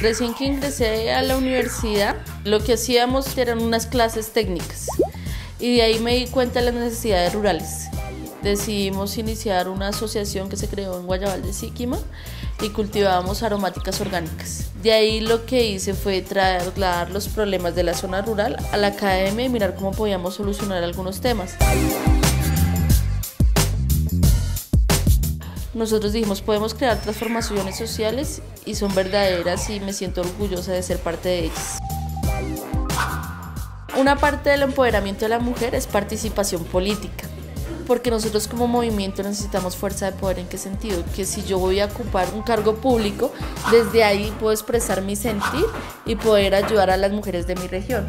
Recién que ingresé a la universidad, lo que hacíamos eran unas clases técnicas y de ahí me di cuenta de las necesidades rurales. Decidimos iniciar una asociación que se creó en Guayabal de Síquima y cultivábamos aromáticas orgánicas. De ahí lo que hice fue trasladar los problemas de la zona rural a la academia y mirar cómo podíamos solucionar algunos temas. Nosotros dijimos, podemos crear transformaciones sociales y son verdaderas y me siento orgullosa de ser parte de ellas. Una parte del empoderamiento de la mujer es participación política, porque nosotros como movimiento necesitamos fuerza de poder. ¿En qué sentido? Que si yo voy a ocupar un cargo público, desde ahí puedo expresar mi sentir y poder ayudar a las mujeres de mi región.